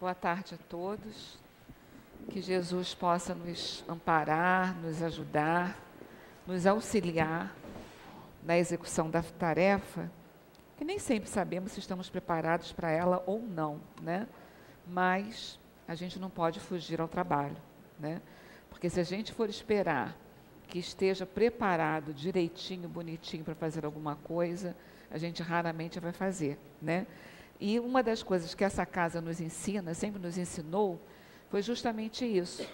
Boa tarde a todos. Que Jesus possa nos amparar, nos ajudar, nos auxiliar na execução da tarefa, que nem sempre sabemos se estamos preparados para ela ou não, né? Mas a gente não pode fugir ao trabalho, né? Porque se a gente for esperar que esteja preparado direitinho, bonitinho para fazer alguma coisa, a gente raramente vai fazer, né? E uma das coisas que essa casa nos ensina, sempre nos ensinou, foi justamente isso.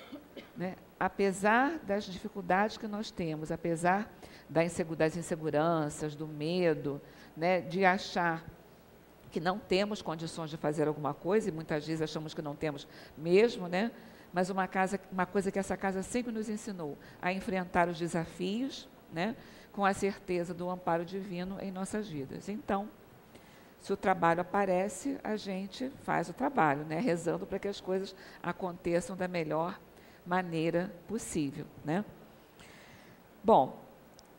Né? Apesar das dificuldades que nós temos, apesar das inseguranças, do medo, né, de achar que não temos condições de fazer alguma coisa, e muitas vezes achamos que não temos mesmo, né? mas uma, casa, uma coisa que essa casa sempre nos ensinou, a enfrentar os desafios né, com a certeza do amparo divino em nossas vidas. Então, se o trabalho aparece, a gente faz o trabalho, né? rezando para que as coisas aconteçam da melhor maneira possível. Né? Bom,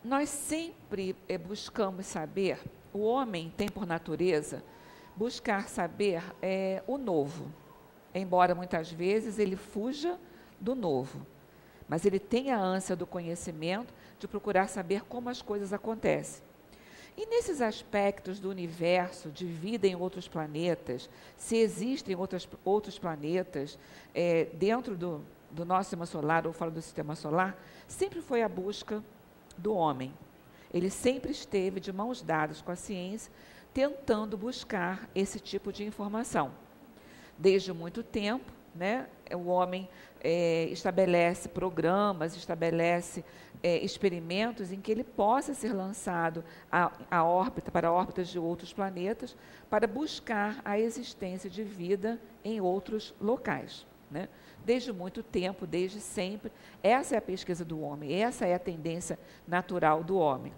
nós sempre é, buscamos saber, o homem tem por natureza buscar saber é, o novo, embora muitas vezes ele fuja do novo, mas ele tem a ânsia do conhecimento de procurar saber como as coisas acontecem. E nesses aspectos do universo, de vida em outros planetas, se existem outros, outros planetas é, dentro do, do nosso sistema solar ou fora do sistema solar, sempre foi a busca do homem. Ele sempre esteve de mãos dadas com a ciência, tentando buscar esse tipo de informação. Desde muito tempo, né, o homem é, estabelece programas, estabelece é, experimentos em que ele possa ser lançado a, a órbita, para órbitas de outros planetas, para buscar a existência de vida em outros locais. Né? Desde muito tempo, desde sempre, essa é a pesquisa do homem, essa é a tendência natural do homem.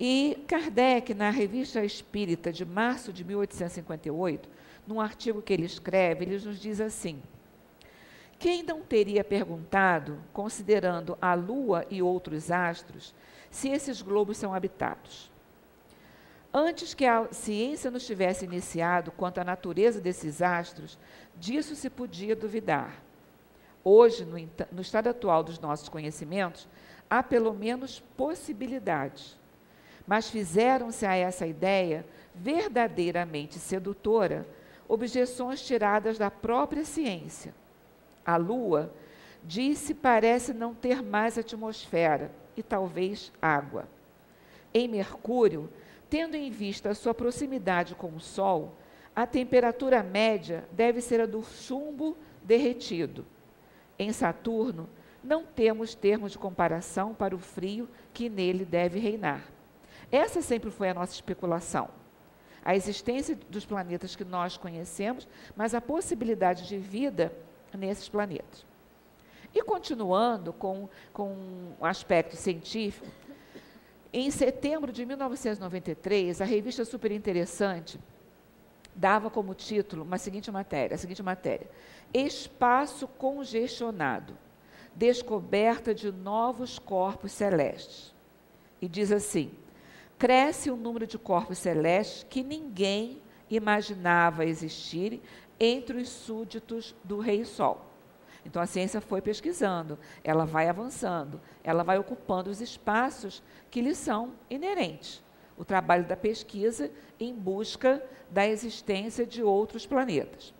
E Kardec, na Revista Espírita de março de 1858, num artigo que ele escreve, ele nos diz assim: quem não teria perguntado, considerando a Lua e outros astros, se esses globos são habitados? Antes que a ciência nos tivesse iniciado quanto à natureza desses astros, disso se podia duvidar. Hoje, no, no estado atual dos nossos conhecimentos, há pelo menos possibilidades. Mas fizeram-se a essa ideia verdadeiramente sedutora objeções tiradas da própria ciência a Lua, disse parece não ter mais atmosfera e talvez água. Em Mercúrio, tendo em vista a sua proximidade com o Sol, a temperatura média deve ser a do chumbo derretido. Em Saturno, não temos termos de comparação para o frio que nele deve reinar. Essa sempre foi a nossa especulação. A existência dos planetas que nós conhecemos, mas a possibilidade de vida nesses planetas. E continuando com, com o aspecto científico, em setembro de 1993, a revista Super Interessante dava como título uma seguinte matéria, a seguinte matéria: Espaço congestionado, descoberta de novos corpos celestes. E diz assim: cresce o número de corpos celestes que ninguém imaginava existirem entre os súditos do Rei Sol. Então a ciência foi pesquisando, ela vai avançando, ela vai ocupando os espaços que lhe são inerentes. O trabalho da pesquisa em busca da existência de outros planetas.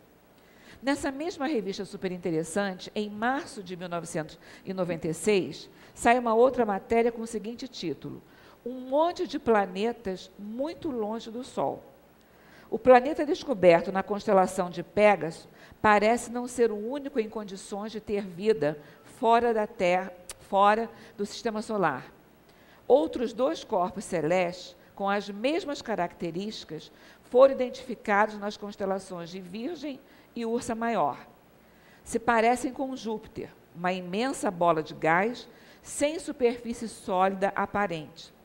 Nessa mesma revista super interessante, em março de 1996, sai uma outra matéria com o seguinte título: Um monte de planetas muito longe do Sol. O planeta descoberto na constelação de Pegasus parece não ser o único em condições de ter vida fora da Terra, fora do sistema solar. Outros dois corpos celestes com as mesmas características foram identificados nas constelações de Virgem e Ursa Maior. Se parecem com Júpiter, uma imensa bola de gás sem superfície sólida aparente.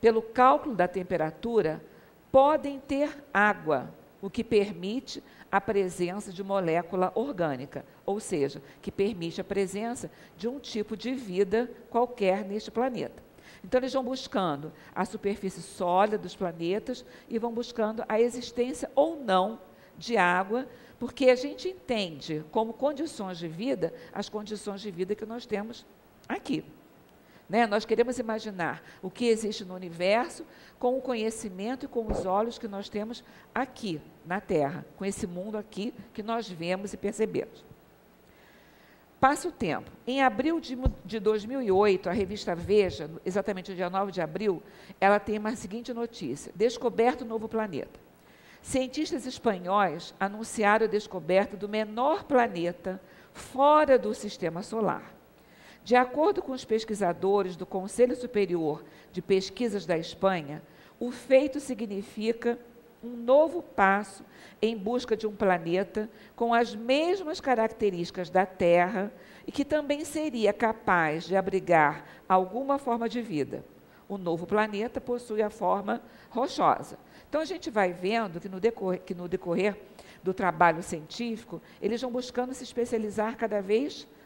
Pelo cálculo da temperatura, podem ter água, o que permite a presença de molécula orgânica, ou seja, que permite a presença de um tipo de vida qualquer neste planeta. Então, eles vão buscando a superfície sólida dos planetas e vão buscando a existência ou não de água porque a gente entende como condições de vida as condições de vida que nós temos aqui. Né? Nós queremos imaginar o que existe no universo com o conhecimento e com os olhos que nós temos aqui, na Terra, com esse mundo aqui que nós vemos e percebemos. Passa o tempo. Em abril de, de 2008, a revista Veja, exatamente no dia 9 de abril, ela tem uma seguinte notícia: Descoberto novo planeta. Cientistas espanhóis anunciaram a descoberta do menor planeta fora do sistema solar. De acordo com os pesquisadores do Conselho Superior de Pesquisas da Espanha, o feito significa um novo passo em busca de um planeta com as mesmas características da Terra e que também seria capaz de abrigar alguma forma de vida. O novo planeta possui a forma rochosa. Então a gente vai vendo que no decorrer, que no decorrer do trabalho científico, eles vão buscando se especializar cada vez mais,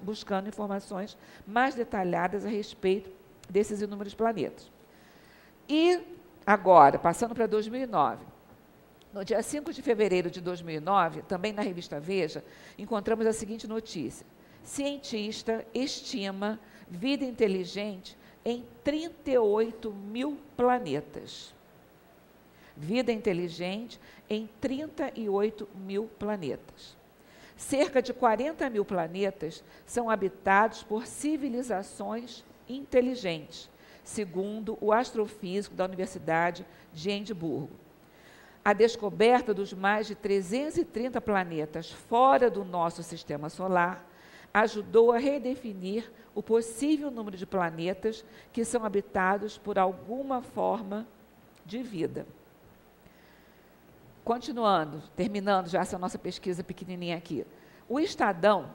buscando informações mais detalhadas a respeito desses inúmeros planetas. E agora, passando para 2009, no dia 5 de fevereiro de 2009, também na revista Veja, encontramos a seguinte notícia: cientista estima vida inteligente em 38 mil planetas vida inteligente em 38 mil planetas. Cerca de 40 mil planetas são habitados por civilizações inteligentes, segundo o astrofísico da Universidade de Edimburgo. A descoberta dos mais de 330 planetas fora do nosso sistema solar ajudou a redefinir o possível número de planetas que são habitados por alguma forma de vida. Continuando, terminando já essa nossa pesquisa pequenininha aqui. O Estadão,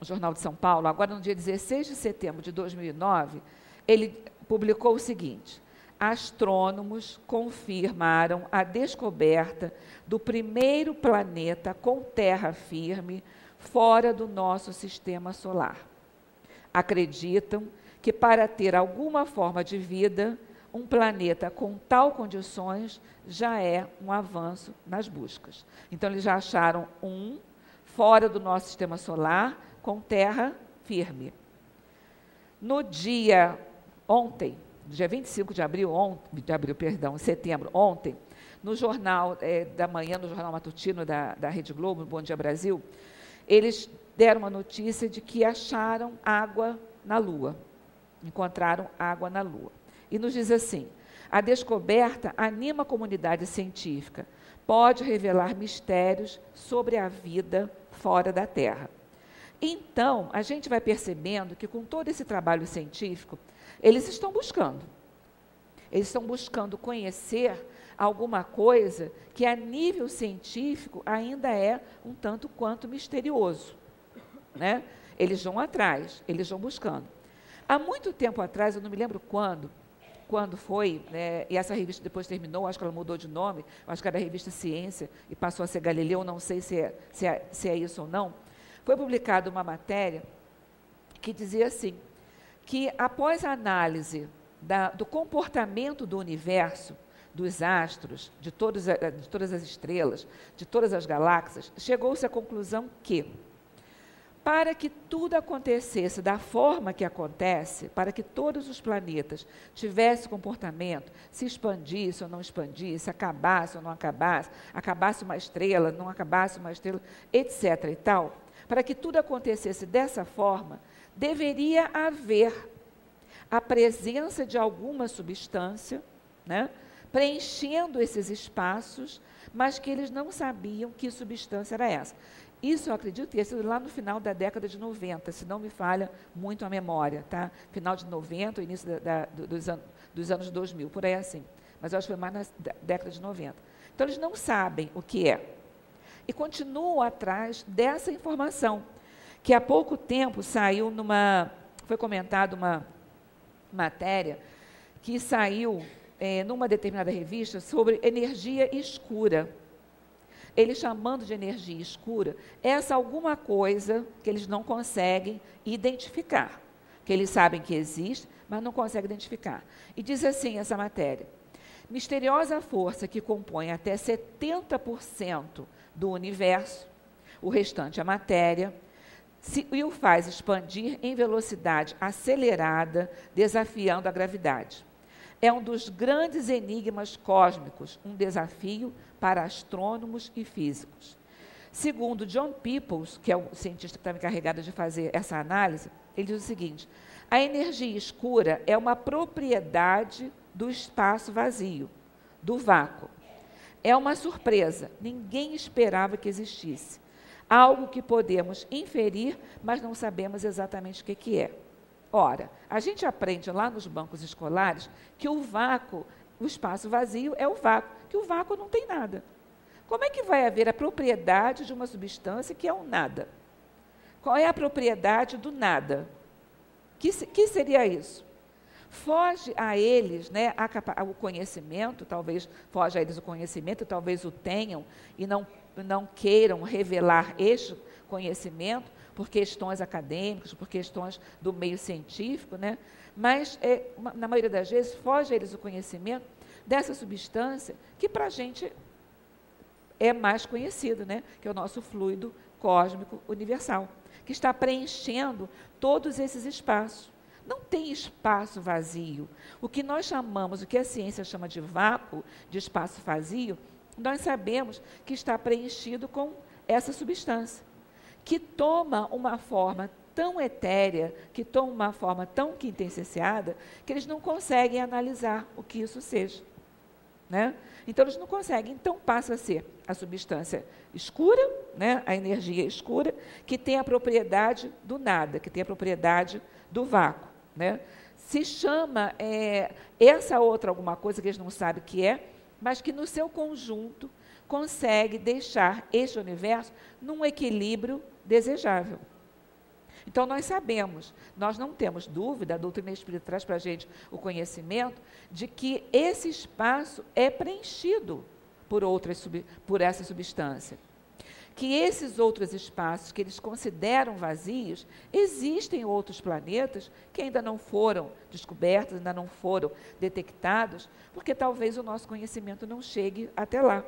o Jornal de São Paulo, agora no dia 16 de setembro de 2009, ele publicou o seguinte: astrônomos confirmaram a descoberta do primeiro planeta com terra firme fora do nosso sistema solar. Acreditam que para ter alguma forma de vida, um planeta com tal condições já é um avanço nas buscas. Então, eles já acharam um fora do nosso sistema solar com terra firme. No dia ontem, dia 25 de abril, ontem, de abril, perdão, setembro, ontem, no jornal é, da manhã, no jornal matutino da, da Rede Globo, Bom Dia Brasil, eles deram uma notícia de que acharam água na Lua. Encontraram água na Lua. E nos diz assim: a descoberta anima a comunidade científica, pode revelar mistérios sobre a vida fora da Terra. Então, a gente vai percebendo que com todo esse trabalho científico, eles estão buscando. Eles estão buscando conhecer alguma coisa que, a nível científico, ainda é um tanto quanto misterioso. Né? Eles vão atrás, eles vão buscando. Há muito tempo atrás, eu não me lembro quando, quando foi, né, e essa revista depois terminou, acho que ela mudou de nome, acho que era a revista Ciência e passou a ser Galileu, não sei se é, se é, se é isso ou não, foi publicada uma matéria que dizia assim, que após a análise da, do comportamento do universo, dos astros, de, todos, de todas as estrelas, de todas as galáxias, chegou-se à conclusão que para que tudo acontecesse da forma que acontece, para que todos os planetas tivessem comportamento, se expandisse ou não expandisse, acabasse ou não acabasse, acabasse uma estrela, não acabasse uma estrela, etc. e tal, para que tudo acontecesse dessa forma, deveria haver a presença de alguma substância, né, preenchendo esses espaços, mas que eles não sabiam que substância era essa. Isso eu acredito ter sido lá no final da década de 90, se não me falha muito a memória, tá? Final de 90, início da, da, dos, an dos anos 2000, por aí assim. Mas eu acho que foi mais na década de 90. Então, eles não sabem o que é. E continuam atrás dessa informação, que há pouco tempo saiu numa. Foi comentada uma matéria que saiu é, numa determinada revista sobre energia escura ele chamando de energia escura, essa alguma coisa que eles não conseguem identificar, que eles sabem que existe, mas não conseguem identificar. E diz assim essa matéria: misteriosa força que compõe até 70% do universo, o restante é matéria, se, e o faz expandir em velocidade acelerada, desafiando a gravidade. É um dos grandes enigmas cósmicos, um desafio para astrônomos e físicos. Segundo John Peoples, que é o cientista que está encarregado de fazer essa análise, ele diz o seguinte: a energia escura é uma propriedade do espaço vazio, do vácuo. É uma surpresa, ninguém esperava que existisse. Algo que podemos inferir, mas não sabemos exatamente o que é. Ora, a gente aprende lá nos bancos escolares que o vácuo, o espaço vazio é o vácuo, que o vácuo não tem nada. Como é que vai haver a propriedade de uma substância que é um nada? Qual é a propriedade do nada? Que, que seria isso? Foge a eles né, a, o conhecimento, talvez foge a eles o conhecimento, talvez o tenham e não, não queiram revelar este conhecimento por questões acadêmicas, por questões do meio científico, né? mas é, na maioria das vezes foge a eles o conhecimento dessa substância que para a gente é mais conhecido, né? que é o nosso fluido cósmico universal, que está preenchendo todos esses espaços. Não tem espaço vazio. O que nós chamamos, o que a ciência chama de vácuo, de espaço vazio, nós sabemos que está preenchido com essa substância, que toma uma forma tão etérea, que toma uma forma tão quintessenciada, que eles não conseguem analisar o que isso seja. Né? Então, eles não conseguem. Então, passa a ser a substância escura, né? a energia escura, que tem a propriedade do nada, que tem a propriedade do vácuo. Né? Se chama é, essa outra alguma coisa que eles não sabem o que é, mas que no seu conjunto consegue deixar este universo num equilíbrio desejável. Então, nós sabemos, nós não temos dúvida, a doutrina espírita traz para a gente o conhecimento de que esse espaço é preenchido por, outras, por essa substância. Que esses outros espaços que eles consideram vazios, existem outros planetas que ainda não foram descobertos, ainda não foram detectados, porque talvez o nosso conhecimento não chegue até lá.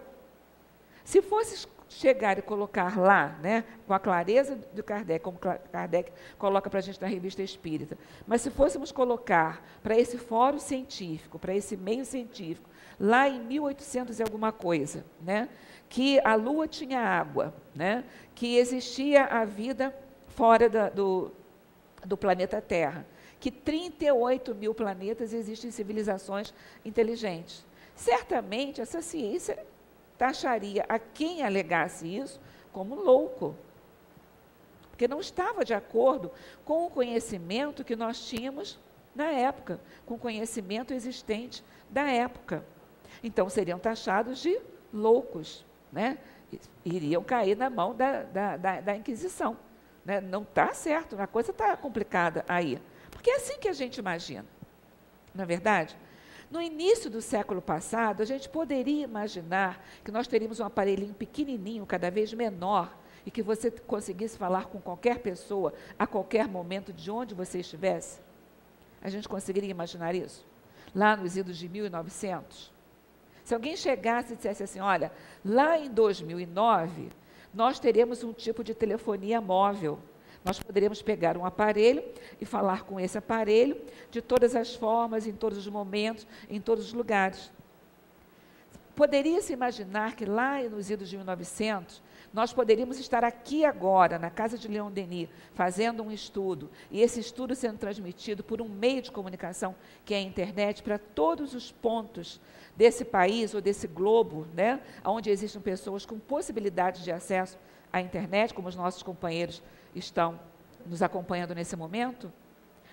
Se fosse chegar e colocar lá, né, com a clareza de Kardec, como Kardec coloca para a gente na revista Espírita, mas se fôssemos colocar para esse fórum científico, para esse meio científico, lá em 1800 e alguma coisa, né, que a Lua tinha água, né, que existia a vida fora da, do, do planeta Terra, que 38 mil planetas existem civilizações inteligentes. Certamente essa ciência taxaria a quem alegasse isso como louco. Porque não estava de acordo com o conhecimento que nós tínhamos na época, com o conhecimento existente da época. Então seriam taxados de loucos, né? iriam cair na mão da, da, da, da Inquisição. Né? Não está certo, a coisa está complicada aí. Porque é assim que a gente imagina. Não é verdade? No início do século passado, a gente poderia imaginar que nós teríamos um aparelhinho pequenininho, cada vez menor, e que você conseguisse falar com qualquer pessoa a qualquer momento de onde você estivesse? A gente conseguiria imaginar isso? Lá nos idos de 1900? Se alguém chegasse e dissesse assim: olha, lá em 2009, nós teremos um tipo de telefonia móvel nós poderíamos pegar um aparelho e falar com esse aparelho de todas as formas, em todos os momentos, em todos os lugares. Poderia-se imaginar que lá nos idos de 1900, nós poderíamos estar aqui agora, na casa de Leon Denis, fazendo um estudo, e esse estudo sendo transmitido por um meio de comunicação, que é a internet, para todos os pontos desse país ou desse globo, né, onde existem pessoas com possibilidade de acesso à internet, como os nossos companheiros estão nos acompanhando nesse momento?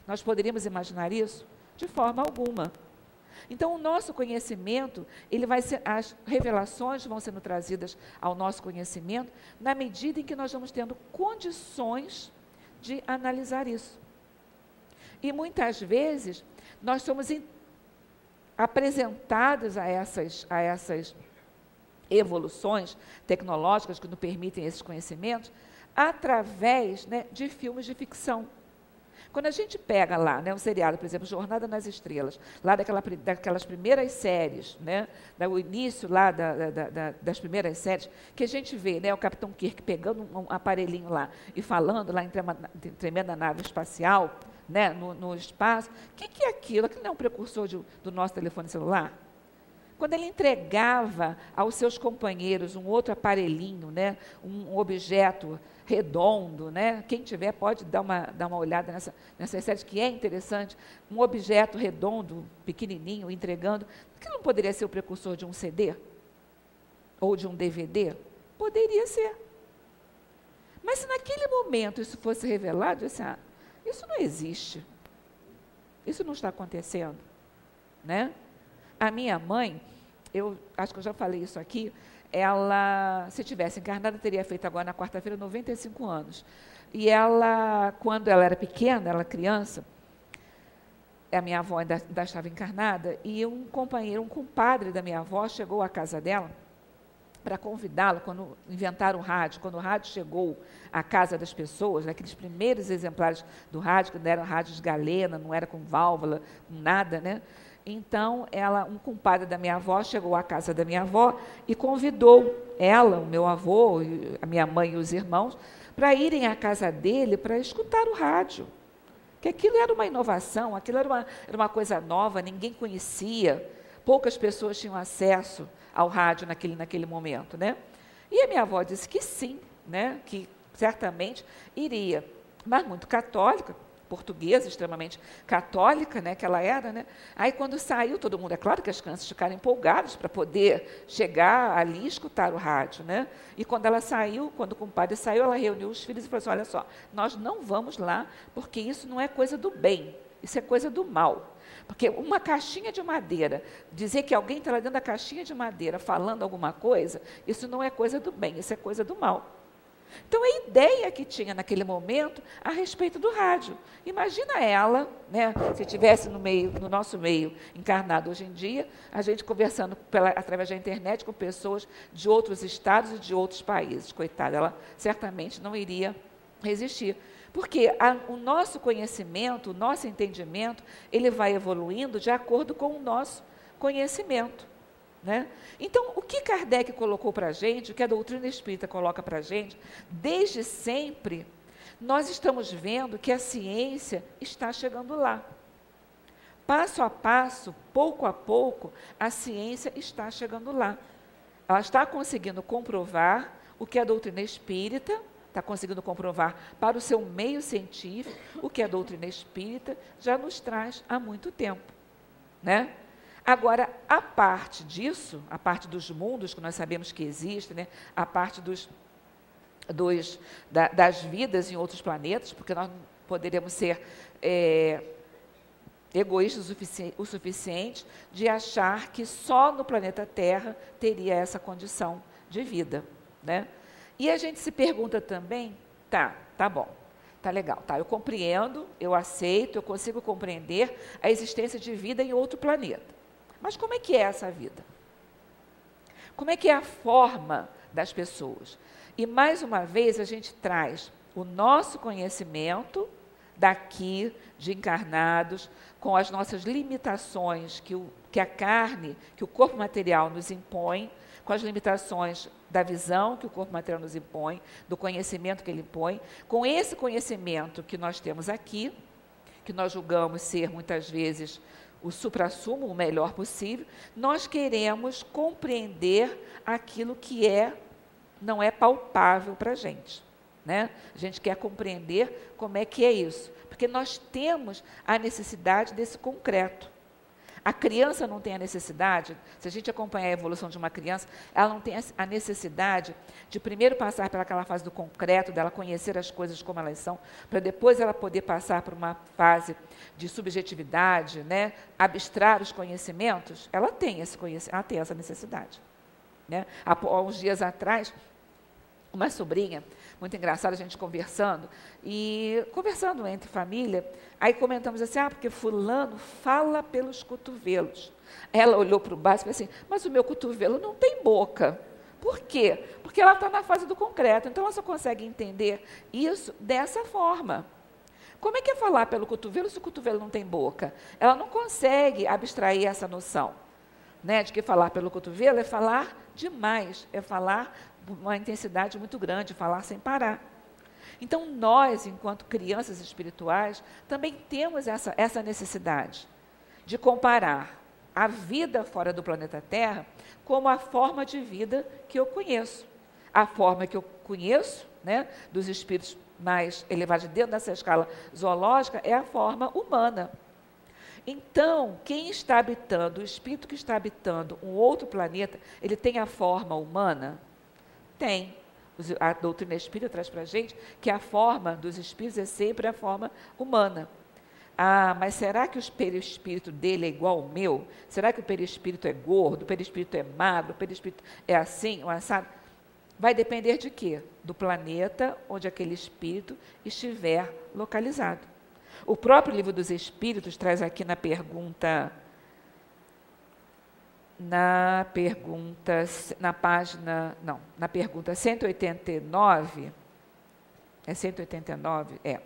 Nós poderíamos imaginar isso? De forma alguma. Então, o nosso conhecimento, ele vai ser, as revelações vão sendo trazidas ao nosso conhecimento na medida em que nós vamos tendo condições de analisar isso. E muitas vezes nós somos apresentados a essas, a essas evoluções tecnológicas que nos permitem esses conhecimentos através né, de filmes de ficção. Quando a gente pega lá, né, um seriado, por exemplo, Jornada nas Estrelas, lá daquela, daquelas primeiras séries, né, do início lá da, da, da, das primeiras séries, que a gente vê né, o Capitão Kirk pegando um, aparelhinho lá e falando lá em tremenda nave espacial, né, no, no espaço. O que, que, é aquilo? Aquilo não é um precursor de, do nosso telefone celular? Quando ele entregava aos seus companheiros um outro aparelhinho, né, um, objeto redondo, né? Quem tiver pode dar uma, dar uma olhada nessa, nessa série que é interessante. Um objeto redondo, pequenininho, entregando. Que não poderia ser o precursor de um CD? Ou de um DVD? Poderia ser. Mas se naquele momento isso fosse revelado, eu disse, ah, isso não existe. Isso não está acontecendo. Né? A minha mãe, eu acho que eu já falei isso aqui, ela, se tivesse encarnada, teria feito agora na quarta-feira 95 anos. E ela, quando ela era pequena, ela criança, a minha avó ainda, ainda estava encarnada, e um companheiro, um compadre da minha avó, chegou à casa dela para convidá-la, quando inventaram o rádio, quando o rádio chegou à casa das pessoas, aqueles primeiros exemplares do rádio, que não eram rádios galena, não era com válvula, nada, né? Então, ela, um compadre da minha avó chegou à casa da minha avó e convidou ela, o meu avô, a minha mãe e os irmãos, para irem à casa dele para escutar o rádio. Que aquilo era uma inovação, aquilo era uma, era uma coisa nova, ninguém conhecia, poucas pessoas tinham acesso ao rádio naquele, naquele momento. Né? E a minha avó disse que sim, né? que certamente iria, mas muito católica, portuguesa, extremamente católica, né, que ela era, né? Aí quando saiu, todo mundo, é claro que as crianças ficaram empolgadas para poder chegar ali e escutar o rádio, né? E quando ela saiu, quando o compadre saiu, ela reuniu os filhos e falou assim, olha só, nós não vamos lá, porque isso não é coisa do bem, isso é coisa do mal. Porque uma caixinha de madeira, dizer que alguém está lá dentro da caixinha de madeira falando alguma coisa, isso não é coisa do bem, isso é coisa do mal. Então, a ideia que tinha naquele momento a respeito do rádio. Imagina ela, né, se estivesse no, meio, no nosso meio encarnado hoje em dia, a gente conversando pela, através da internet com pessoas de outros estados e de outros países. Coitada, ela certamente não iria resistir. Porque a, o nosso conhecimento, o nosso entendimento, ele vai evoluindo de acordo com o nosso conhecimento. Né? Então, o que Kardec colocou para a gente, o que a doutrina espírita coloca para a gente, desde sempre, nós estamos vendo que a ciência está chegando lá. Passo a passo, pouco a pouco, a ciência está chegando lá. Ela está conseguindo comprovar o que a doutrina espírita está conseguindo comprovar para o seu meio científico, o que a doutrina espírita já nos traz há muito tempo. Né? Agora, a parte disso, a parte dos mundos que nós sabemos que existem, né? a parte dos, dos, da, das vidas em outros planetas, porque nós poderíamos ser é, egoístas o, sufici o suficiente de achar que só no planeta Terra teria essa condição de vida. Né? E a gente se pergunta também, tá, tá bom, tá legal, tá, eu compreendo, eu aceito, eu consigo compreender a existência de vida em outro planeta. Mas como é que é essa vida? Como é que é a forma das pessoas? E mais uma vez a gente traz o nosso conhecimento daqui de encarnados, com as nossas limitações que, o, que a carne, que o corpo material nos impõe, com as limitações da visão que o corpo material nos impõe, do conhecimento que ele impõe, com esse conhecimento que nós temos aqui, que nós julgamos ser muitas vezes o suprassumo o melhor possível, nós queremos compreender aquilo que é não é palpável para a gente. Né? A gente quer compreender como é que é isso, porque nós temos a necessidade desse concreto. A criança não tem a necessidade, se a gente acompanhar a evolução de uma criança, ela não tem a necessidade de primeiro passar pelaquela fase do concreto, dela conhecer as coisas como elas são, para depois ela poder passar por uma fase de subjetividade, né, abstrar os conhecimentos. Ela tem esse conhecimento, ela tem essa necessidade. Né? Há, há uns dias atrás, uma sobrinha muito engraçado a gente conversando, e conversando entre família, aí comentamos assim, ah, porque fulano fala pelos cotovelos. Ela olhou para o baixo e falou assim, mas o meu cotovelo não tem boca. Por quê? Porque ela está na fase do concreto, então ela só consegue entender isso dessa forma. Como é que é falar pelo cotovelo se o cotovelo não tem boca? Ela não consegue abstrair essa noção. Né, de que falar pelo cotovelo é falar demais, é falar uma intensidade muito grande, falar sem parar. Então, nós, enquanto crianças espirituais, também temos essa, essa necessidade de comparar a vida fora do planeta Terra como a forma de vida que eu conheço. A forma que eu conheço né, dos espíritos mais elevados dentro dessa escala zoológica é a forma humana. Então, quem está habitando, o espírito que está habitando um outro planeta, ele tem a forma humana? Tem a doutrina espírita traz para a gente que a forma dos espíritos é sempre a forma humana. Ah, mas será que o perispírito dele é igual ao meu? Será que o perispírito é gordo, o perispírito é magro, o perispírito é assim, ou assado? Vai depender de quê? Do planeta onde aquele espírito estiver localizado. O próprio livro dos Espíritos traz aqui na pergunta na pergunta, na página, não, na pergunta 189, é 189, é.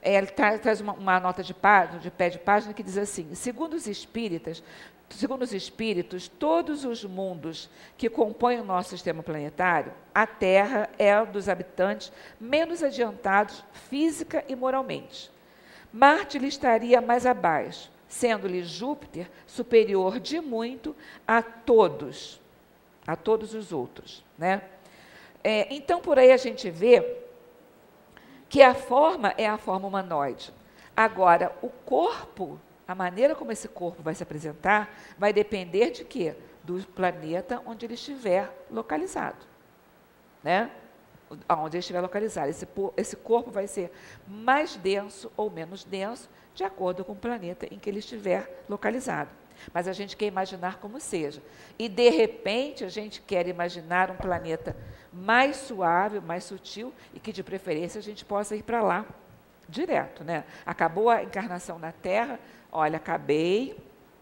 é ele traz uma, uma nota de, página, de pé de página que diz assim: segundo os espíritas, segundo os espíritos, todos os mundos que compõem o nosso sistema planetário, a Terra é um dos habitantes menos adiantados física e moralmente. Marte lhe estaria mais abaixo, sendo-lhe Júpiter superior de muito a todos, a todos os outros. Né? É, então, por aí a gente vê que a forma é a forma humanoide. Agora, o corpo, a maneira como esse corpo vai se apresentar, vai depender de quê? Do planeta onde ele estiver localizado. Né? Onde ele estiver localizado. Esse, esse corpo vai ser mais denso ou menos denso de acordo com o planeta em que ele estiver localizado. Mas a gente quer imaginar como seja. E, de repente, a gente quer imaginar um planeta mais suave, mais sutil e que, de preferência, a gente possa ir para lá direto. Né? Acabou a encarnação na Terra, olha, acabei,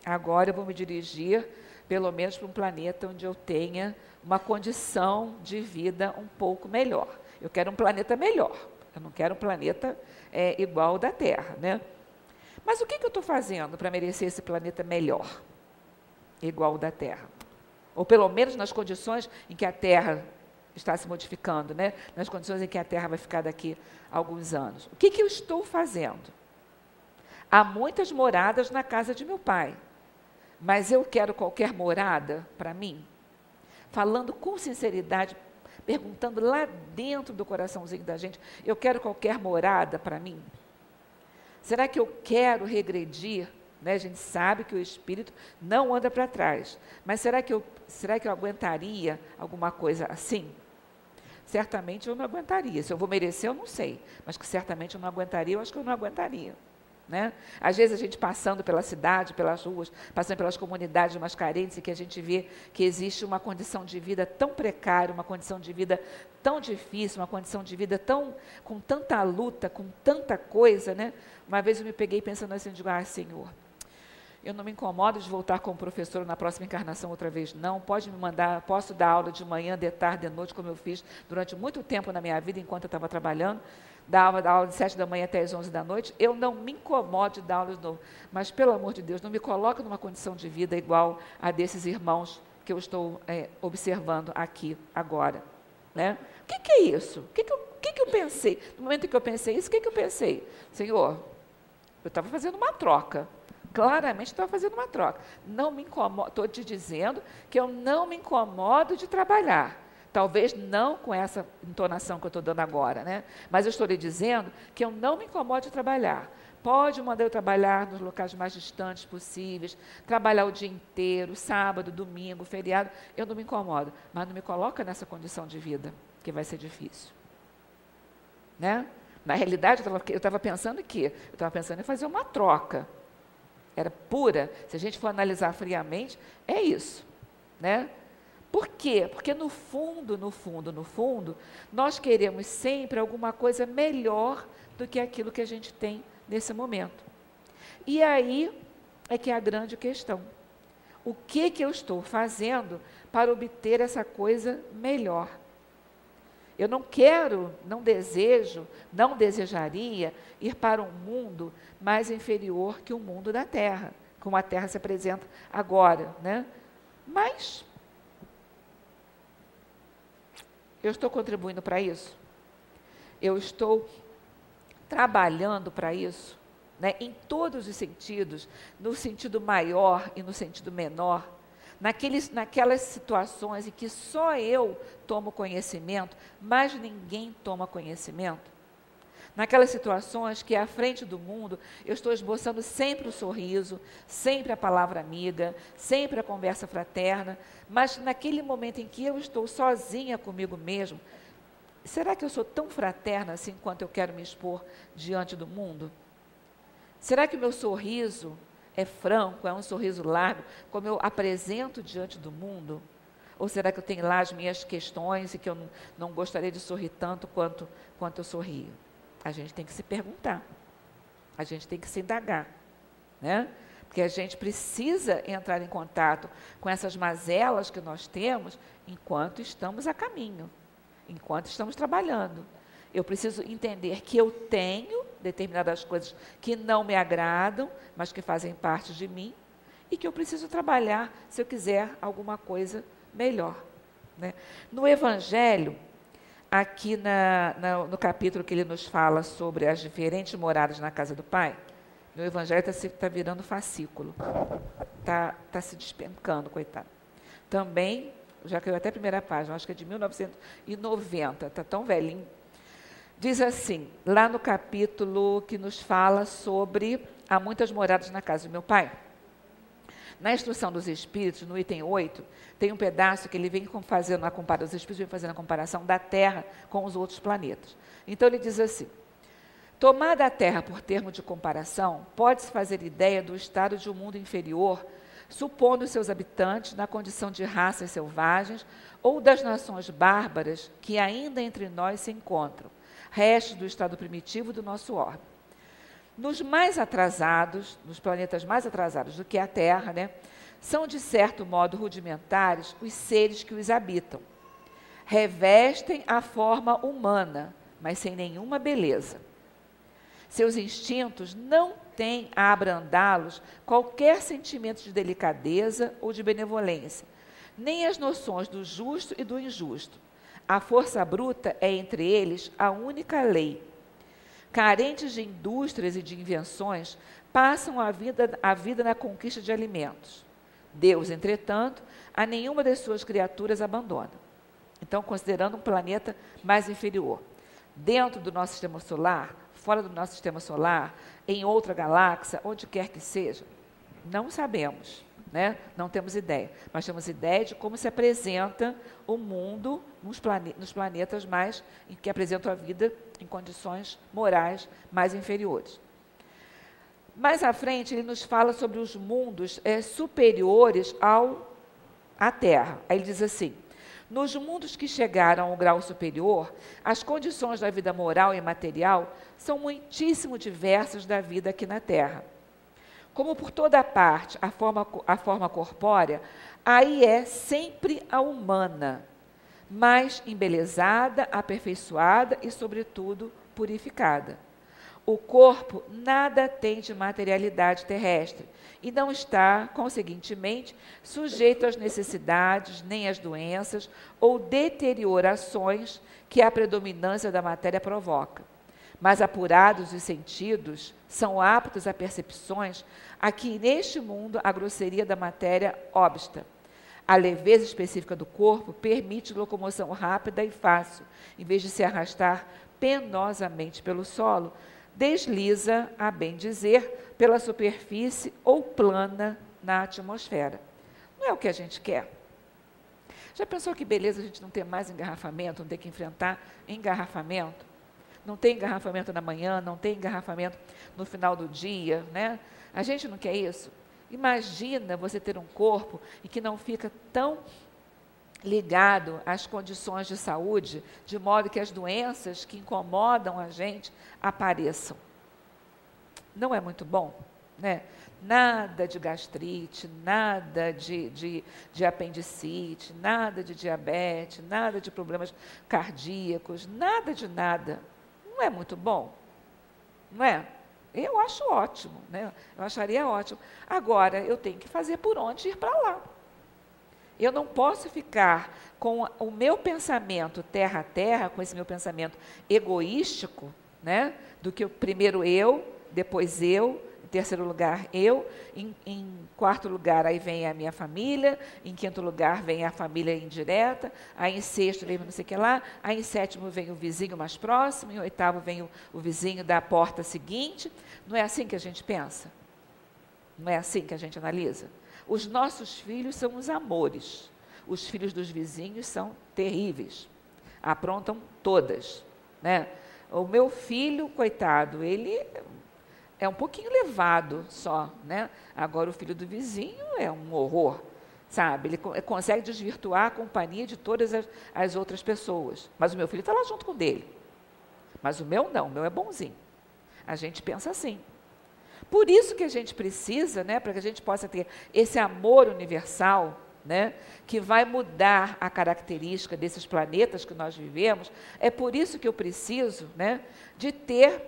agora eu vou me dirigir, pelo menos, para um planeta onde eu tenha uma condição de vida um pouco melhor. Eu quero um planeta melhor, eu não quero um planeta é, igual ao da Terra. Né? Mas o que, que eu estou fazendo para merecer esse planeta melhor, igual ao da Terra? Ou pelo menos nas condições em que a Terra está se modificando, né? nas condições em que a Terra vai ficar daqui a alguns anos. O que, que eu estou fazendo? Há muitas moradas na casa de meu pai, mas eu quero qualquer morada para mim? Falando com sinceridade, perguntando lá dentro do coraçãozinho da gente, eu quero qualquer morada para mim? Será que eu quero regredir? Né? A gente sabe que o espírito não anda para trás. Mas será que, eu, será que eu aguentaria alguma coisa assim? Certamente eu não aguentaria. Se eu vou merecer, eu não sei. Mas que certamente eu não aguentaria, eu acho que eu não aguentaria. Né? Às vezes a gente passando pela cidade, pelas ruas, passando pelas comunidades mais carentes, e que a gente vê que existe uma condição de vida tão precária, uma condição de vida tão difícil, uma condição de vida tão com tanta luta, com tanta coisa, né? Uma vez eu me peguei pensando assim, digo, ah, Senhor, eu não me incomodo de voltar como professor na próxima encarnação outra vez, não. Pode me mandar, posso dar aula de manhã, de tarde, de noite, como eu fiz durante muito tempo na minha vida, enquanto eu estava trabalhando. Dava aula, de sete da manhã até as onze da noite. Eu não me incomodo de dar aula de novo. Mas, pelo amor de Deus, não me coloque numa condição de vida igual a desses irmãos que eu estou é, observando aqui agora. Né? O que, que é isso? O que, que, eu, que, que eu pensei? No momento em que eu pensei isso, o que, que eu pensei? Senhor, eu estava fazendo uma troca. Claramente estava fazendo uma troca. Não me incomodo, estou te dizendo que eu não me incomodo de trabalhar. Talvez não com essa entonação que eu estou dando agora, né? Mas eu estou lhe dizendo que eu não me incomodo de trabalhar. Pode mandar eu trabalhar nos locais mais distantes possíveis, trabalhar o dia inteiro, sábado, domingo, feriado, eu não me incomodo. Mas não me coloca nessa condição de vida, que vai ser difícil. Né? Na realidade, eu estava pensando que eu estava pensando em fazer uma troca. Era pura. Se a gente for analisar friamente, é isso, né? Por quê? Porque no fundo, no fundo, no fundo, nós queremos sempre alguma coisa melhor do que aquilo que a gente tem nesse momento. E aí é que é a grande questão. O que que eu estou fazendo para obter essa coisa melhor? Eu não quero, não desejo, não desejaria ir para um mundo mais inferior que o mundo da Terra, como a Terra se apresenta agora, né? Mas eu estou contribuindo para isso? Eu estou trabalhando para isso? Né? Em todos os sentidos, no sentido maior e no sentido menor. Naqueles, naquelas situações em que só eu tomo conhecimento, mas ninguém toma conhecimento. Naquelas situações que, à frente do mundo, eu estou esboçando sempre o sorriso, sempre a palavra amiga, sempre a conversa fraterna, mas naquele momento em que eu estou sozinha comigo mesmo, será que eu sou tão fraterna assim quanto eu quero me expor diante do mundo? Será que o meu sorriso é franco, é um sorriso largo, como eu apresento diante do mundo? Ou será que eu tenho lá as minhas questões e que eu não, não gostaria de sorrir tanto quanto, quanto eu sorrio? A gente tem que se perguntar. A gente tem que se indagar. Né? Porque a gente precisa entrar em contato com essas mazelas que nós temos enquanto estamos a caminho, enquanto estamos trabalhando. Eu preciso entender que eu tenho determinadas coisas que não me agradam, mas que fazem parte de mim, e que eu preciso trabalhar se eu quiser alguma coisa melhor. Né? No Evangelho, aqui na, na, no capítulo que ele nos fala sobre as diferentes moradas na casa do Pai, meu evangelho está tá virando fascículo. Está tá se despencando, coitado. Também, já caiu até a primeira página, acho que é de 1990, está tão velhinho. Diz assim, lá no capítulo que nos fala sobre há muitas moradas na casa do meu pai. Na instrução dos espíritos, no item 8, tem um pedaço que ele vem fazendo a comparação, os espíritos vêm fazendo a comparação da Terra com os outros planetas. Então ele diz assim: Tomada a Terra por termo de comparação, pode-se fazer ideia do estado de um mundo inferior, supondo seus habitantes na condição de raças selvagens ou das nações bárbaras que ainda entre nós se encontram, restos do estado primitivo do nosso orbe. Nos mais atrasados, nos planetas mais atrasados do que a Terra, né, são de certo modo rudimentares os seres que os habitam. Revestem a forma humana, mas sem nenhuma beleza. Seus instintos não têm a abrandá-los qualquer sentimento de delicadeza ou de benevolência, nem as noções do justo e do injusto. A força bruta é entre eles a única lei carentes de indústrias e de invenções, passam a vida, a vida na conquista de alimentos. Deus, entretanto, a nenhuma das suas criaturas abandona. Então, considerando um planeta mais inferior, dentro do nosso sistema solar, fora do nosso sistema solar, em outra galáxia, onde quer que seja, não sabemos. Né? Não temos ideia, mas temos ideia de como se apresenta o mundo nos, plane nos planetas mais que apresentam a vida em condições morais mais inferiores. Mais à frente, ele nos fala sobre os mundos é, superiores ao à Terra. Aí ele diz assim: nos mundos que chegaram ao grau superior, as condições da vida moral e material são muitíssimo diversas da vida aqui na Terra. Como por toda parte a forma, a forma corpórea, aí é sempre a humana, mais embelezada, aperfeiçoada e, sobretudo, purificada. O corpo nada tem de materialidade terrestre e não está, conseguintemente, sujeito às necessidades, nem às doenças ou deteriorações que a predominância da matéria provoca mas apurados os sentidos, são aptos a percepções a que neste mundo a grosseria da matéria obsta. A leveza específica do corpo permite locomoção rápida e fácil, em vez de se arrastar penosamente pelo solo, desliza, a bem dizer, pela superfície ou plana na atmosfera. Não é o que a gente quer. Já pensou que beleza a gente não ter mais engarrafamento, não ter que enfrentar engarrafamento? não tem engarrafamento na manhã, não tem engarrafamento no final do dia, né? A gente não quer isso. Imagina você ter um corpo e que não fica tão ligado às condições de saúde, de modo que as doenças que incomodam a gente apareçam. Não é muito bom? Né? Nada de gastrite, nada de, de, de apendicite, nada de diabetes, nada de problemas cardíacos, nada de nada. Não é muito bom? Não é? Eu acho ótimo, né? Eu acharia ótimo. Agora, eu tenho que fazer por onde ir para lá. Eu não posso ficar com o meu pensamento terra a terra, com esse meu pensamento egoístico, né? Do que primeiro eu, depois eu, terceiro lugar eu, em, em, quarto lugar aí vem a minha família, em quinto lugar vem a família indireta, aí em sexto vem não sei o que lá, aí em sétimo vem o vizinho mais próximo, em oitavo vem o, o vizinho da porta seguinte. Não é assim que a gente pensa? Não é assim que a gente analisa? Os nossos filhos são os amores. Os filhos dos vizinhos são terríveis. Aprontam todas. Né? O meu filho, coitado, ele é um pouquinho levado só. Né? Agora, o filho do vizinho é um horror. Sabe? Ele consegue desvirtuar a companhia de todas as, as outras pessoas. Mas o meu filho está lá junto com dele. Mas o meu não, o meu é bonzinho. A gente pensa assim. Por isso que a gente precisa, né, para que a gente possa ter esse amor universal, né, que vai mudar a característica desses planetas que nós vivemos, é por isso que eu preciso né, de ter,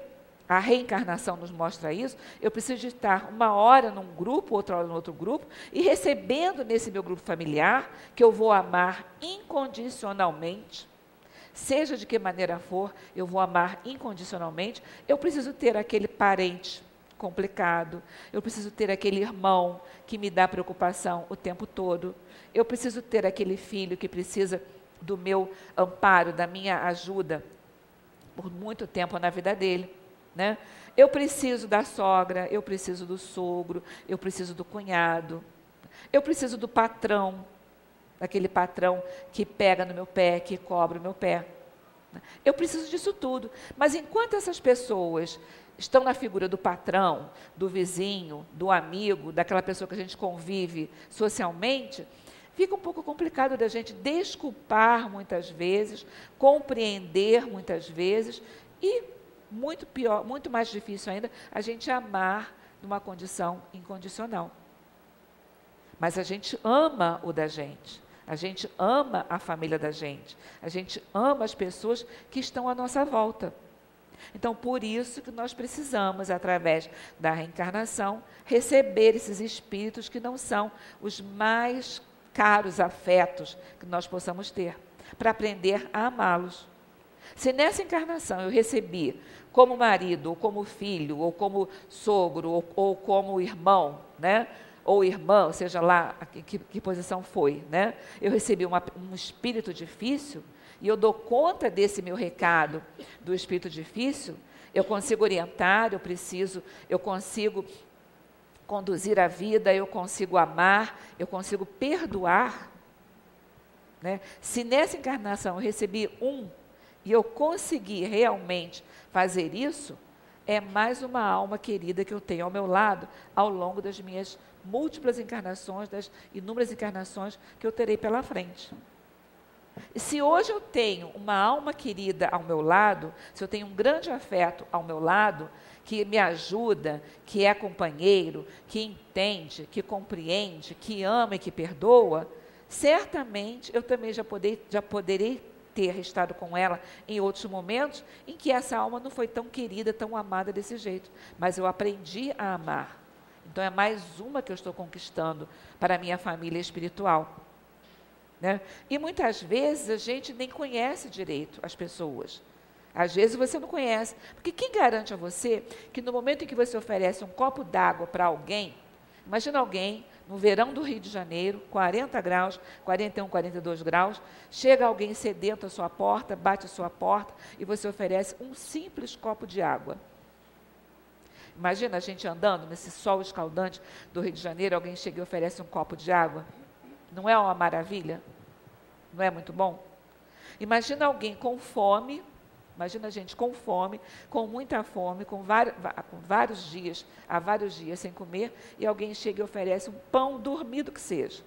a reencarnação nos mostra isso, eu preciso de estar uma hora num grupo, outra hora no outro grupo, e recebendo nesse meu grupo familiar, que eu vou amar incondicionalmente, seja de que maneira for, eu vou amar incondicionalmente, eu preciso ter aquele parente complicado. Eu preciso ter aquele irmão que me dá preocupação o tempo todo. Eu preciso ter aquele filho que precisa do meu amparo, da minha ajuda por muito tempo na vida dele. Né? Eu preciso da sogra, eu preciso do sogro, eu preciso do cunhado, eu preciso do patrão, daquele patrão que pega no meu pé, que cobra o meu pé. Eu preciso disso tudo. Mas enquanto essas pessoas estão na figura do patrão, do vizinho, do amigo, daquela pessoa que a gente convive socialmente, fica um pouco complicado da gente desculpar muitas vezes, compreender muitas vezes e muito pior, muito mais difícil ainda, a gente amar numa condição incondicional. Mas a gente ama o da gente. A gente ama a família da gente. A gente ama as pessoas que estão à nossa volta. Então, por isso que nós precisamos, através da reencarnação, receber esses espíritos que não são os mais caros afetos que nós possamos ter, para aprender a amá-los. Se nessa encarnação eu recebi como marido, ou como filho, ou como sogro, ou, ou como irmão, né? ou irmã, seja lá que, que posição foi, né? eu recebi uma, um espírito difícil, e eu dou conta desse meu recado do espírito difícil, eu consigo orientar, eu preciso, eu consigo conduzir a vida, eu consigo amar, eu consigo perdoar. Né? Se nessa encarnação eu recebi um e eu consegui realmente fazer isso, é mais uma alma querida que eu tenho ao meu lado ao longo das minhas múltiplas encarnações, das inúmeras encarnações que eu terei pela frente. Se hoje eu tenho uma alma querida ao meu lado, se eu tenho um grande afeto ao meu lado, que me ajuda, que é companheiro, que entende, que compreende, que ama e que perdoa, certamente eu também já, poder, já poderei ter estado com ela em outros momentos em que essa alma não foi tão querida, tão amada desse jeito. Mas eu aprendi a amar. Então é mais uma que eu estou conquistando para a minha família espiritual. Né? E muitas vezes a gente nem conhece direito as pessoas. Às vezes você não conhece. Porque quem garante a você que no momento em que você oferece um copo d'água para alguém, imagina alguém no verão do Rio de Janeiro, 40 graus, 41, 42 graus, chega alguém sedento à sua porta, bate à sua porta e você oferece um simples copo de água. Imagina a gente andando nesse sol escaldante do Rio de Janeiro, alguém chega e oferece um copo de água. Não é uma maravilha? Não é muito bom? Imagina alguém com fome, imagina a gente com fome, com muita fome, com com vários dias, há vários dias sem comer, e alguém chega e oferece um pão dormido que seja.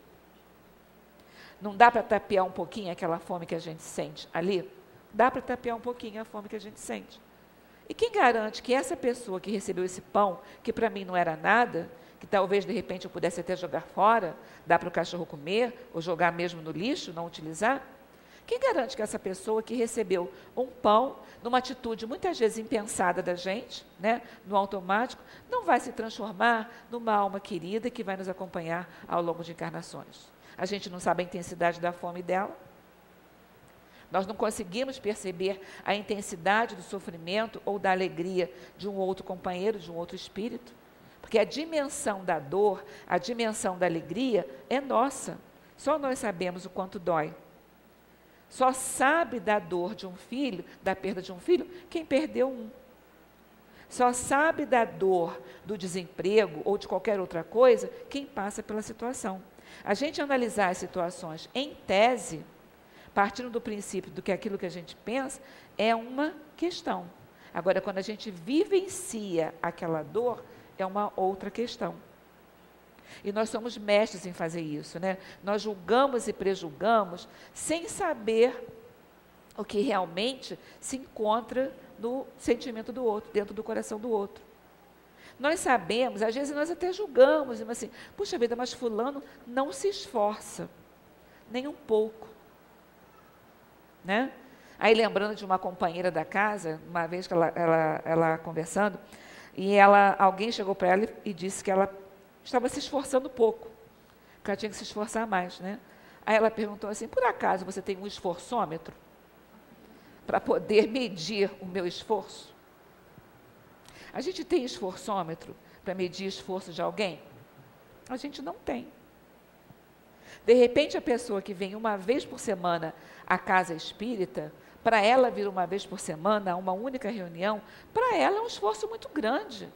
Não dá para tapear um pouquinho aquela fome que a gente sente ali? Dá para tapear um pouquinho a fome que a gente sente. E quem garante que essa pessoa que recebeu esse pão, que para mim não era nada, que talvez de repente eu pudesse até jogar fora, dar para o cachorro comer, ou jogar mesmo no lixo, não utilizar, quem garante que essa pessoa que recebeu um pão, numa atitude muitas vezes impensada da gente, né, no automático, não vai se transformar numa alma querida que vai nos acompanhar ao longo de encarnações? A gente não sabe a intensidade da fome dela, nós não conseguimos perceber a intensidade do sofrimento ou da alegria de um outro companheiro, de um outro espírito. Porque a dimensão da dor, a dimensão da alegria é nossa. Só nós sabemos o quanto dói. Só sabe da dor de um filho, da perda de um filho, quem perdeu um. Só sabe da dor do desemprego ou de qualquer outra coisa quem passa pela situação. A gente analisar as situações em tese, partindo do princípio do que aquilo que a gente pensa, é uma questão. Agora, quando a gente vivencia aquela dor, é uma outra questão. E nós somos mestres em fazer isso, né? Nós julgamos e prejulgamos sem saber o que realmente se encontra no sentimento do outro, dentro do coração do outro. Nós sabemos, às vezes nós até julgamos, assim, puxa vida, mas fulano não se esforça, nem um pouco né? Aí lembrando de uma companheira da casa, uma vez que ela, ela, ela conversando, e ela, alguém chegou para ela e disse que ela estava se esforçando pouco, que ela tinha que se esforçar mais, né? Aí ela perguntou assim: por acaso você tem um esforçômetro para poder medir o meu esforço? A gente tem esforçômetro para medir esforço de alguém? A gente não tem. De repente, a pessoa que vem uma vez por semana à casa espírita, para ela vir uma vez por semana a uma única reunião, para ela é um esforço muito grande.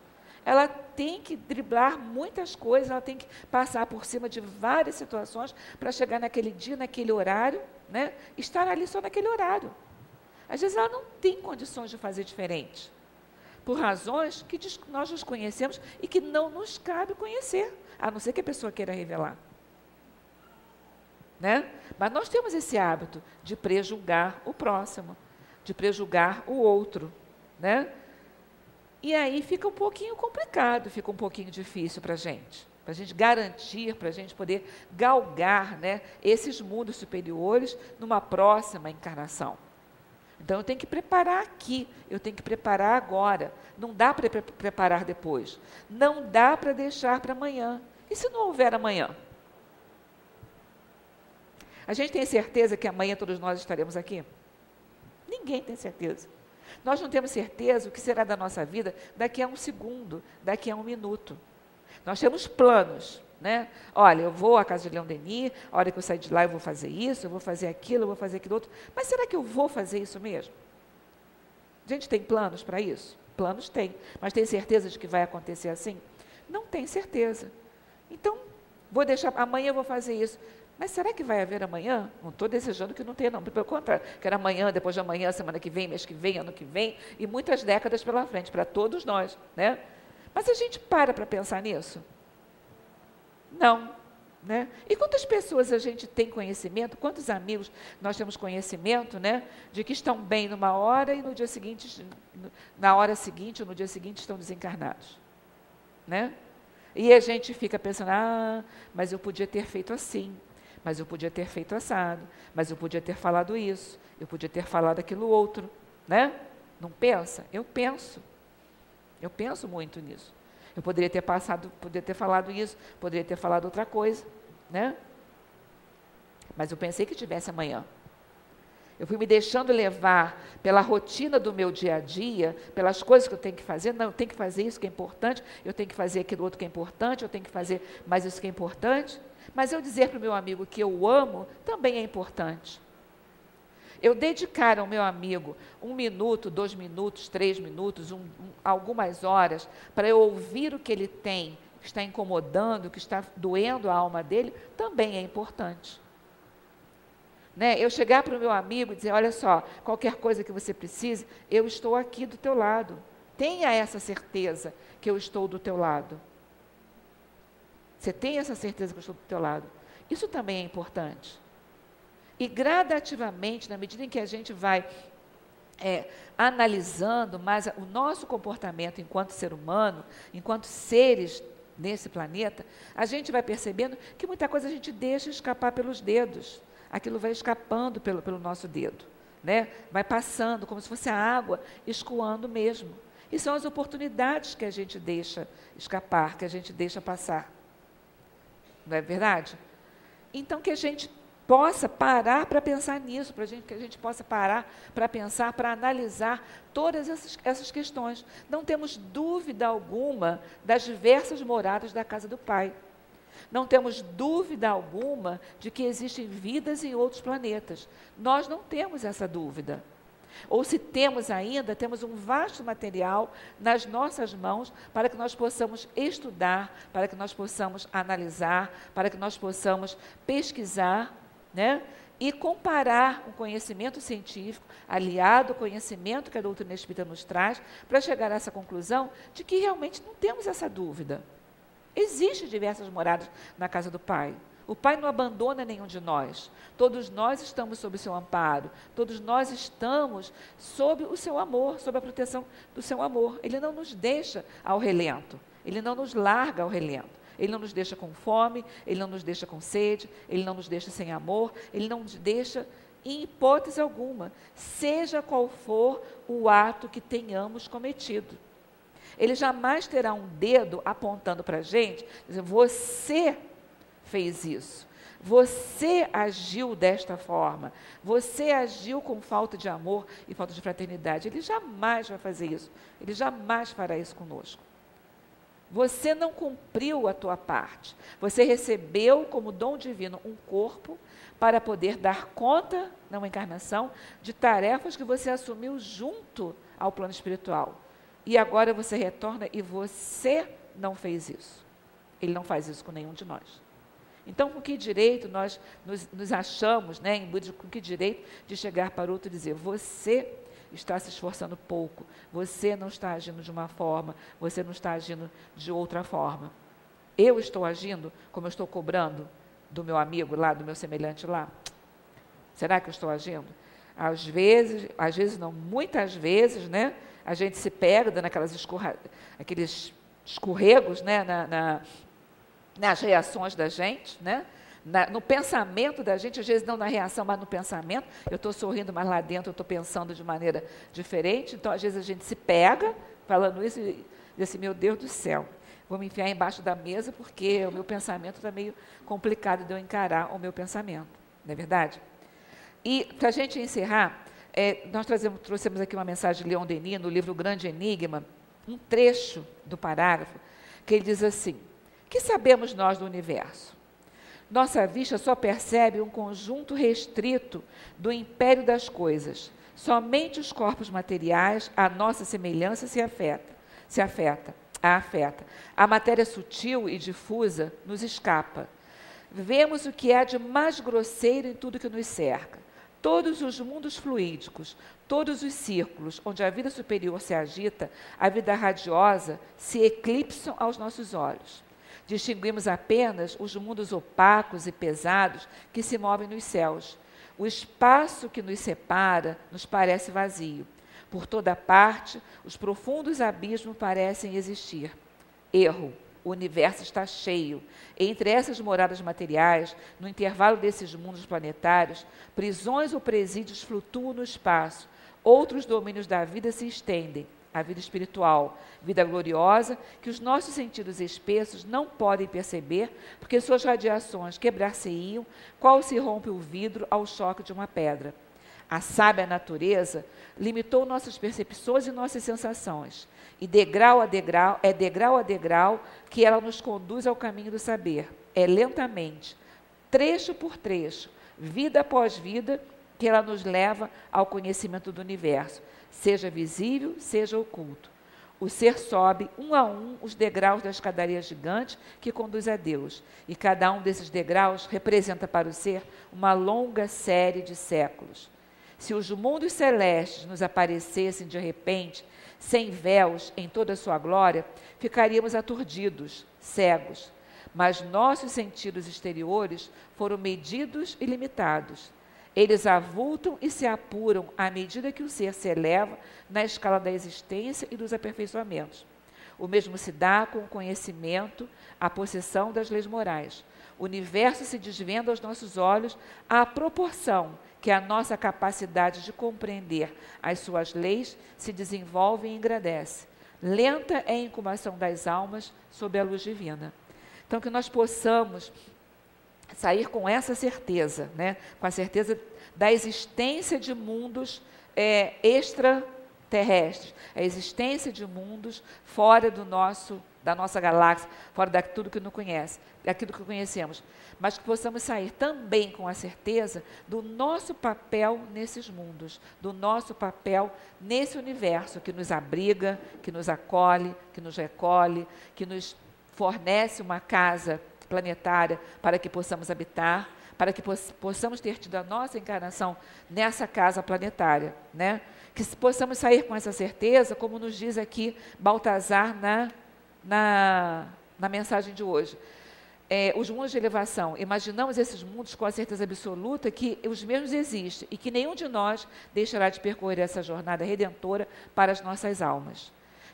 Ela tem que driblar muitas coisas, ela tem que passar por cima de várias situações para chegar naquele dia, naquele horário, né? estar ali só naquele horário. Às vezes ela não tem condições de fazer diferente, por razões que nós nos conhecemos e que não nos cabe conhecer, a não ser que a pessoa queira revelar. Né? Mas nós temos esse hábito de prejulgar o próximo, de prejulgar o outro. Né? E aí fica um pouquinho complicado, fica um pouquinho difícil para a gente. Para a gente garantir, para a gente poder galgar né, esses mundos superiores numa próxima encarnação. Então eu tenho que preparar aqui, eu tenho que preparar agora. Não dá para pre preparar depois. Não dá para deixar para amanhã. E se não houver amanhã? A gente tem certeza que amanhã todos nós estaremos aqui? Ninguém tem certeza. Nós não temos certeza o que será da nossa vida daqui a um segundo, daqui a um minuto. Nós temos planos, né? Olha, eu vou à casa de Leão Denis, a hora que eu sair de lá eu vou fazer isso, eu vou fazer aquilo, eu vou fazer aquilo outro. Mas será que eu vou fazer isso mesmo? A gente tem planos para isso? Planos tem, mas tem certeza de que vai acontecer assim? Não tem certeza. Então, vou deixar, amanhã eu vou fazer isso. Mas será que vai haver amanhã? Não estou desejando que não tenha, não. Pelo contrário, quero amanhã, depois de amanhã, semana que vem, mês que vem, ano que vem, e muitas décadas pela frente, para todos nós. Né? Mas a gente para para pensar nisso? Não. Né? E quantas pessoas a gente tem conhecimento, quantos amigos nós temos conhecimento né, de que estão bem numa hora e no dia seguinte, na hora seguinte ou no dia seguinte estão desencarnados? Né? E a gente fica pensando, ah, mas eu podia ter feito assim, mas eu podia ter feito assado, mas eu podia ter falado isso, eu podia ter falado aquilo outro, né? Não pensa? Eu penso. Eu penso muito nisso. Eu poderia ter passado, poderia ter falado isso, poderia ter falado outra coisa, né? Mas eu pensei que tivesse amanhã. Eu fui me deixando levar pela rotina do meu dia a dia, pelas coisas que eu tenho que fazer. Não, eu tenho que fazer isso que é importante, eu tenho que fazer aquilo outro que é importante, eu tenho que fazer mais isso que é importante. Mas eu dizer para o meu amigo que eu o amo também é importante. Eu dedicar ao meu amigo um minuto, dois minutos, três minutos, um, um, algumas horas, para eu ouvir o que ele tem, que está incomodando, que está doendo a alma dele, também é importante. Né? Eu chegar para o meu amigo e dizer: olha só, qualquer coisa que você precise, eu estou aqui do teu lado. Tenha essa certeza que eu estou do teu lado. Você tem essa certeza que eu estou do teu lado. Isso também é importante. E gradativamente, na medida em que a gente vai é, analisando mais o nosso comportamento enquanto ser humano, enquanto seres nesse planeta, a gente vai percebendo que muita coisa a gente deixa escapar pelos dedos. Aquilo vai escapando pelo, pelo nosso dedo. Né? Vai passando, como se fosse a água escoando mesmo. E são as oportunidades que a gente deixa escapar, que a gente deixa passar. Não é verdade? Então, que a gente possa parar para pensar nisso, para gente, que a gente possa parar para pensar, para analisar todas essas, essas questões. Não temos dúvida alguma das diversas moradas da casa do Pai. Não temos dúvida alguma de que existem vidas em outros planetas. Nós não temos essa dúvida. Ou se temos ainda, temos um vasto material nas nossas mãos para que nós possamos estudar, para que nós possamos analisar, para que nós possamos pesquisar né? e comparar o conhecimento científico, aliado ao conhecimento que a doutrina espírita nos traz, para chegar a essa conclusão de que realmente não temos essa dúvida. Existem diversas moradas na casa do Pai. O Pai não abandona nenhum de nós. Todos nós estamos sob o seu amparo. Todos nós estamos sob o seu amor, sob a proteção do seu amor. Ele não nos deixa ao relento. Ele não nos larga ao relento. Ele não nos deixa com fome, ele não nos deixa com sede, ele não nos deixa sem amor, ele não nos deixa em hipótese alguma, seja qual for o ato que tenhamos cometido. Ele jamais terá um dedo apontando para a gente, dizendo, você fez isso. Você agiu desta forma. Você agiu com falta de amor e falta de fraternidade. Ele jamais vai fazer isso. Ele jamais fará isso conosco. Você não cumpriu a tua parte. Você recebeu como dom divino um corpo para poder dar conta, na encarnação, de tarefas que você assumiu junto ao plano espiritual. E agora você retorna e você não fez isso. Ele não faz isso com nenhum de nós. Então, com que direito nós nos, nos achamos, né, em Buda, com que direito de chegar para outro e dizer: você está se esforçando pouco, você não está agindo de uma forma, você não está agindo de outra forma. Eu estou agindo como eu estou cobrando do meu amigo lá, do meu semelhante lá? Será que eu estou agindo? Às vezes, às vezes não, muitas vezes, né? A gente se pega dando aquelas escorra, aqueles escorregos, né? Na, na, nas reações da gente, né? na, no pensamento da gente, às vezes não na reação, mas no pensamento. Eu estou sorrindo, mas lá dentro eu estou pensando de maneira diferente. Então, às vezes a gente se pega falando isso e diz assim: meu Deus do céu, vou me enfiar embaixo da mesa porque o meu pensamento está meio complicado de eu encarar o meu pensamento. Não é verdade? E, para a gente encerrar, é, nós trazemos, trouxemos aqui uma mensagem de Leon Denis, no livro Grande Enigma, um trecho do parágrafo, que ele diz assim: que sabemos nós do universo? Nossa vista só percebe um conjunto restrito do império das coisas. Somente os corpos materiais, a nossa semelhança se afeta, se afeta, a afeta. A matéria sutil e difusa nos escapa. Vemos o que há de mais grosseiro em tudo que nos cerca. Todos os mundos fluídicos, todos os círculos onde a vida superior se agita, a vida radiosa, se eclipsam aos nossos olhos. Distinguimos apenas os mundos opacos e pesados que se movem nos céus. O espaço que nos separa nos parece vazio. Por toda parte, os profundos abismos parecem existir. Erro. O universo está cheio. Entre essas moradas materiais, no intervalo desses mundos planetários, prisões ou presídios flutuam no espaço. Outros domínios da vida se estendem a vida espiritual, vida gloriosa, que os nossos sentidos espessos não podem perceber, porque suas radiações quebrar-se-iam, qual se rompe o vidro ao choque de uma pedra. A sábia natureza limitou nossas percepções e nossas sensações, e degrau a degrau, é degrau a degrau que ela nos conduz ao caminho do saber. É lentamente, trecho por trecho, vida após vida, que ela nos leva ao conhecimento do universo seja visível, seja oculto. O ser sobe um a um os degraus da escadaria gigante que conduz a Deus, e cada um desses degraus representa para o ser uma longa série de séculos. Se os mundos celestes nos aparecessem de repente, sem véus, em toda a sua glória, ficaríamos aturdidos, cegos. Mas nossos sentidos exteriores foram medidos e limitados. Eles avultam e se apuram à medida que o ser se eleva na escala da existência e dos aperfeiçoamentos. O mesmo se dá com o conhecimento, a possessão das leis morais. O universo se desvenda aos nossos olhos à proporção que a nossa capacidade de compreender as suas leis se desenvolve e engrandece. Lenta é a incubação das almas sob a luz divina. Então, que nós possamos sair com essa certeza, né? com a certeza da existência de mundos é, extraterrestres, a existência de mundos fora do nosso, da nossa galáxia, fora daquilo que não conhece, daquilo que conhecemos, mas que possamos sair também com a certeza do nosso papel nesses mundos, do nosso papel nesse universo que nos abriga, que nos acolhe, que nos recolhe, que nos fornece uma casa planetária para que possamos habitar, para que possamos ter tido a nossa encarnação nessa casa planetária, né? Que possamos sair com essa certeza, como nos diz aqui Baltazar na, na, na mensagem de hoje. É, os mundos de elevação, imaginamos esses mundos com a certeza absoluta que os mesmos existem e que nenhum de nós deixará de percorrer essa jornada redentora para as nossas almas.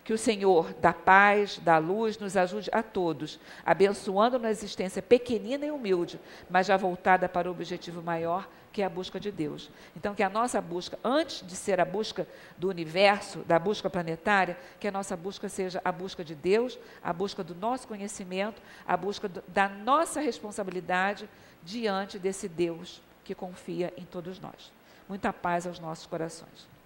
Que o Senhor da paz, da luz, nos ajude a todos, abençoando na existência pequenina e humilde, mas já voltada para o objetivo maior, que é a busca de Deus. Então, que a nossa busca, antes de ser a busca do universo, da busca planetária, que a nossa busca seja a busca de Deus, a busca do nosso conhecimento, a busca do, da nossa responsabilidade diante desse Deus que confia em todos nós. Muita paz aos nossos corações.